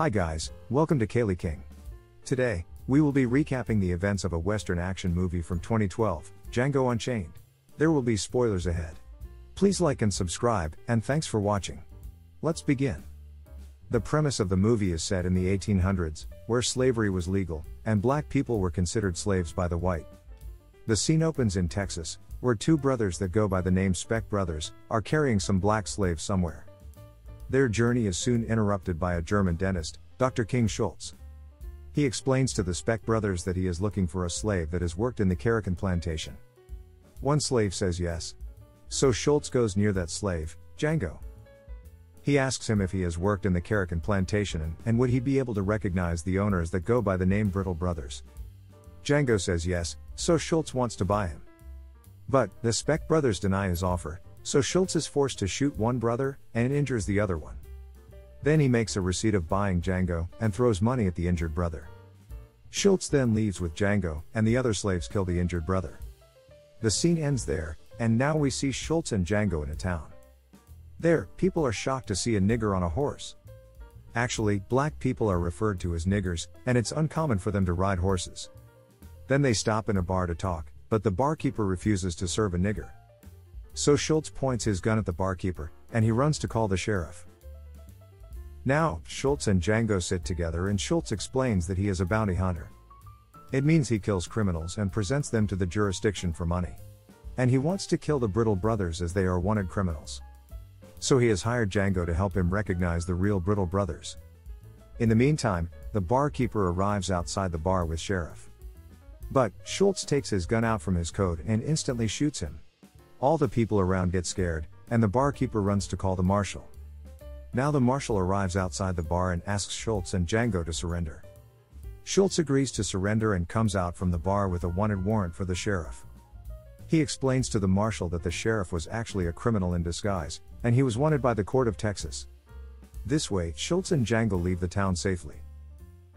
Hi guys, welcome to Kaely King. Today, we will be recapping the events of a Western action movie from 2012, Django Unchained. There will be spoilers ahead. Please like and subscribe, and thanks for watching. Let's begin. The premise of the movie is set in the 1800s, where slavery was legal, and black people were considered slaves by the white. The scene opens in Texas, where two brothers that go by the name Speck Brothers are carrying some black slaves somewhere. Their journey is soon interrupted by a German dentist, Dr. King Schultz. He explains to the Speck brothers that he is looking for a slave that has worked in the Carrucan plantation. One slave says yes. So Schultz goes near that slave, Django. He asks him if he has worked in the Carrucan plantation and, would he be able to recognize the owners that go by the name Brittle Brothers. Django says yes, so Schultz wants to buy him. But, the Speck brothers deny his offer, so Schultz is forced to shoot one brother, and injures the other one. Then he makes a receipt of buying Django, and throws money at the injured brother. Schultz then leaves with Django, and the other slaves kill the injured brother. The scene ends there, and now we see Schultz and Django in a town. There, people are shocked to see a nigger on a horse. Actually, black people are referred to as niggers, and it's uncommon for them to ride horses. Then they stop in a bar to talk, but the barkeeper refuses to serve a nigger. So Schultz points his gun at the barkeeper, and he runs to call the sheriff. Now, Schultz and Django sit together and Schultz explains that he is a bounty hunter. It means he kills criminals and presents them to the jurisdiction for money. And he wants to kill the Brittle brothers as they are wanted criminals. So he has hired Django to help him recognize the real Brittle brothers. In the meantime, the barkeeper arrives outside the bar with Sheriff. But, Schultz takes his gun out from his coat and instantly shoots him. All the people around get scared, and the barkeeper runs to call the marshal. Now the marshal arrives outside the bar and asks Schultz and Django to surrender. Schultz agrees to surrender and comes out from the bar with a wanted warrant for the sheriff. He explains to the marshal that the sheriff was actually a criminal in disguise, and he was wanted by the court of Texas. This way, Schultz and Django leave the town safely.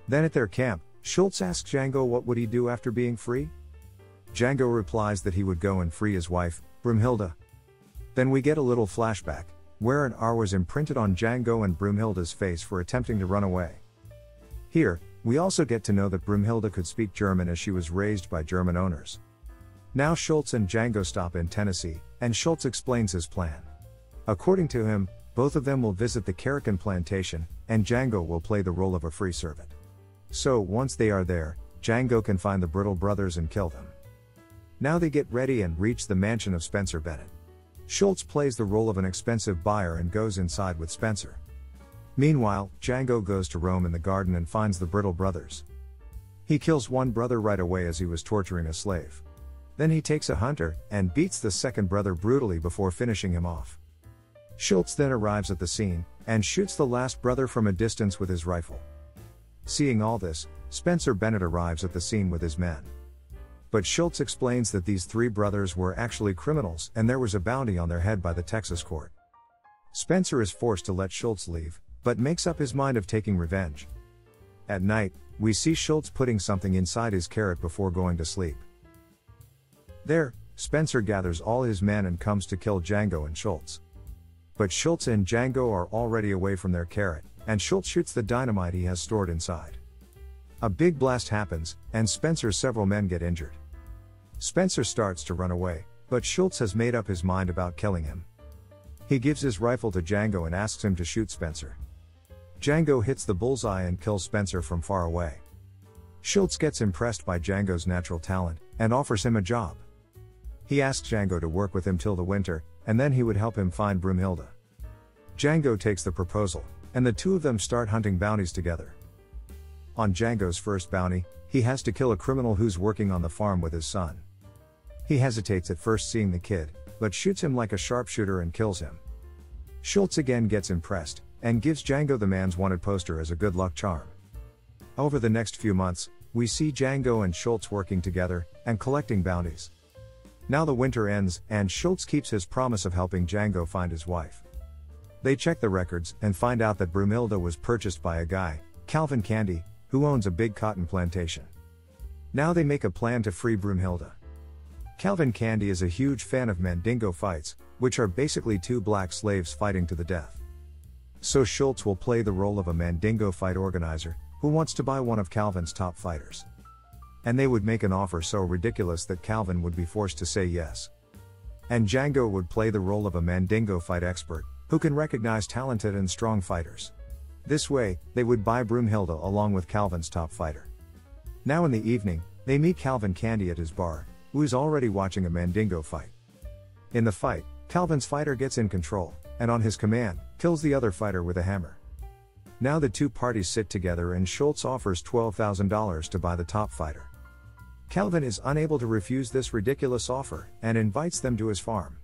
Then at their camp, Schultz asks Django what would he do after being free? Django replies that he would go and free his wife, Broomhilda. Then we get a little flashback, where an R was imprinted on Django and Broomhilda's face for attempting to run away. Here, we also get to know that Broomhilda could speak German as she was raised by German owners. Now Schultz and Django stop in Tennessee, and Schultz explains his plan. According to him, both of them will visit the Carrucan plantation, and Django will play the role of a free servant. So, once they are there, Django can find the Brittle brothers and kill them. Now they get ready and reach the mansion of Spencer Bennett. Schultz plays the role of an expensive buyer and goes inside with Spencer. Meanwhile, Django goes to roam in the garden and finds the Brittle brothers. He kills one brother right away as he was torturing a slave. Then he takes a hunter and beats the second brother brutally before finishing him off. Schultz then arrives at the scene and shoots the last brother from a distance with his rifle. Seeing all this, Spencer Bennett arrives at the scene with his men. But Schultz explains that these three brothers were actually criminals and there was a bounty on their head by the Texas court. Spencer is forced to let Schultz leave, but makes up his mind of taking revenge. At night, we see Schultz putting something inside his carrot before going to sleep. There, Spencer gathers all his men and comes to kill Django and Schultz. But Schultz and Django are already away from their carrot, and Schultz shoots the dynamite he has stored inside. A big blast happens, and Spencer's several men get injured. Spencer starts to run away, but Schultz has made up his mind about killing him. He gives his rifle to Django and asks him to shoot Spencer. Django hits the bullseye and kills Spencer from far away. Schultz gets impressed by Django's natural talent and offers him a job. He asks Django to work with him till the winter, and then he would help him find Broomhilda. Django takes the proposal, and the two of them start hunting bounties together. On Django's first bounty, he has to kill a criminal who's working on the farm with his son. He hesitates at first seeing the kid, but shoots him like a sharpshooter and kills him. Schultz again gets impressed, and gives Django the man's wanted poster as a good luck charm. Over the next few months, we see Django and Schultz working together, and collecting bounties. Now the winter ends, and Schultz keeps his promise of helping Django find his wife. They check the records, and find out that Broomhilda was purchased by a guy, Calvin Candie, who owns a big cotton plantation. Now they make a plan to free Broomhilda. Calvin Candie is a huge fan of Mandingo fights, which are basically two black slaves fighting to the death. so Schultz will play the role of a Mandingo fight organizer who wants to buy one of Calvin's top fighters. And they would make an offer so ridiculous that Calvin would be forced to say yes. And Django would play the role of a Mandingo fight expert who can recognize talented and strong fighters. This way, they would buy Broomhilda along with Calvin's top fighter. Now in the evening, they meet Calvin Candie at his bar, who is already watching a Mandingo fight. In the fight, Calvin's fighter gets in control, and on his command, kills the other fighter with a hammer. Now the two parties sit together and Schultz offers $12,000 to buy the top fighter. Calvin is unable to refuse this ridiculous offer and invites them to his farm.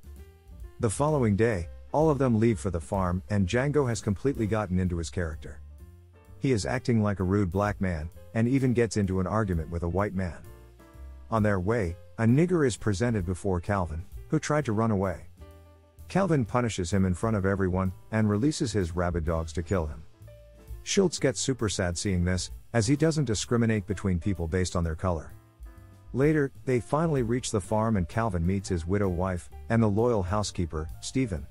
The following day, all of them leave for the farm and Django has completely gotten into his character. He is acting like a rude black man, and even gets into an argument with a white man. On their way, a nigger is presented before Calvin, who tried to run away. Calvin punishes him in front of everyone and releases his rabid dogs to kill him. Schultz gets super sad seeing this, as he doesn't discriminate between people based on their color. Later, they finally reach the farm and Calvin meets his widow wife and the loyal housekeeper, Stephen.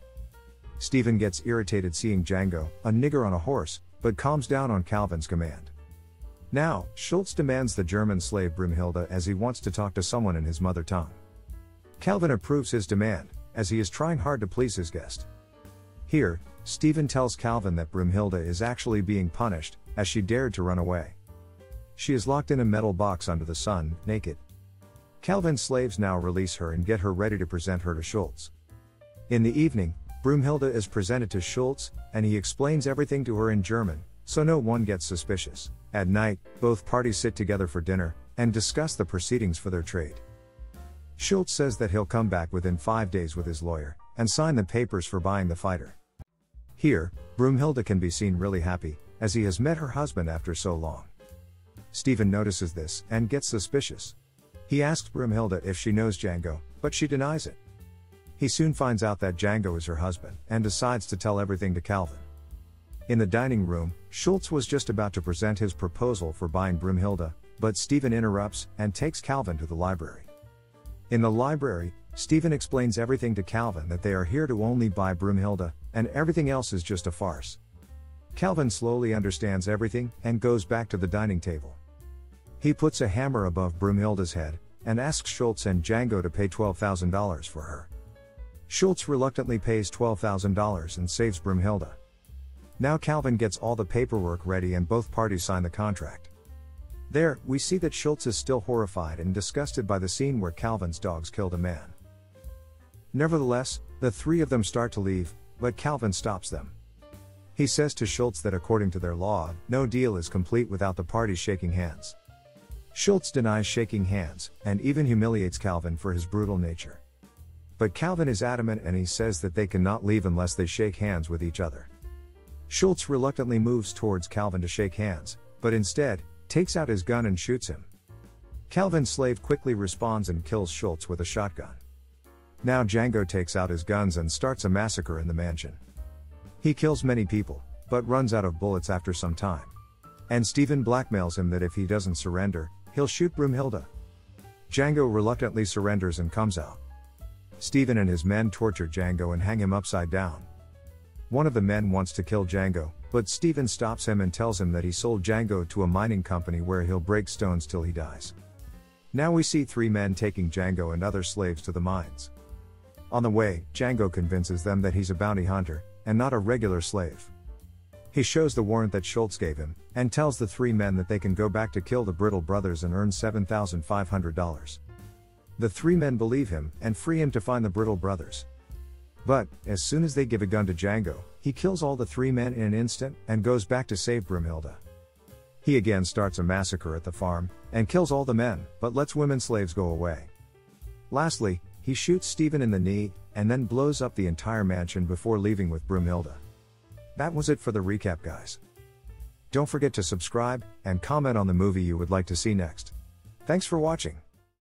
Stephen gets irritated seeing Django, a nigger on a horse, but calms down on Calvin's command. Now, Schultz demands the German slave Broomhilda as he wants to talk to someone in his mother tongue. Calvin approves his demand, as he is trying hard to please his guest. Here, Stephen tells Calvin that Broomhilda is actually being punished, as she dared to run away. She is locked in a metal box under the sun, naked. Calvin's slaves now release her and get her ready to present her to Schultz. In the evening, Broomhilda is presented to Schultz, and he explains everything to her in German, so no one gets suspicious. At night, both parties sit together for dinner and discuss the proceedings for their trade. Schultz says that he'll come back within five days with his lawyer and sign the papers for buying the fighter. Here, Broomhilda can be seen really happy, as he has met her husband after so long. Stephen notices this and gets suspicious. He asks Broomhilda if she knows Django, but she denies it. He soon finds out that Django is her husband and decides to tell everything to Calvin. In the dining room, Schultz was just about to present his proposal for buying Broomhilda, but Stephen interrupts and takes Calvin to the library. In the library, Stephen explains everything to Calvin that they are here to only buy Broomhilda, and everything else is just a farce. Calvin slowly understands everything and goes back to the dining table. He puts a hammer above Broomhilda's head and asks Schultz and Django to pay $12,000 for her. Schultz reluctantly pays $12,000 and saves Broomhilda. Now Calvin gets all the paperwork ready and both parties sign the contract. There, we see that Schultz is still horrified and disgusted by the scene where Calvin's dogs killed a man. Nevertheless, the three of them start to leave, but Calvin stops them. He says to Schultz that according to their law, no deal is complete without the parties shaking hands. Schultz denies shaking hands, and even humiliates Calvin for his brutal nature. But Calvin is adamant and he says that they cannot leave unless they shake hands with each other. Schultz reluctantly moves towards Calvin to shake hands, but instead, takes out his gun and shoots him. Calvin's slave quickly responds and kills Schultz with a shotgun. Now Django takes out his guns and starts a massacre in the mansion. He kills many people, but runs out of bullets after some time. And Stephen blackmails him that if he doesn't surrender, he'll shoot Broomhilda. Django reluctantly surrenders and comes out. Stephen and his men torture Django and hang him upside down. One of the men wants to kill Django, but Stephen stops him and tells him that he sold Django to a mining company where he'll break stones till he dies. Now we see three men taking Django and other slaves to the mines. On the way, Django convinces them that he's a bounty hunter, and not a regular slave. He shows the warrant that Schultz gave him, and tells the three men that they can go back to kill the Brittle brothers and earn $7,500. The three men believe him and free him to find the Brittle brothers. But, as soon as they give a gun to Django, he kills all the three men in an instant and goes back to save Broomhilda. He again starts a massacre at the farm and kills all the men, but lets women slaves go away. Lastly, he shoots Stephen in the knee and then blows up the entire mansion before leaving with Broomhilda. That was it for the recap, guys. Don't forget to subscribe and comment on the movie you would like to see next. Thanks for watching.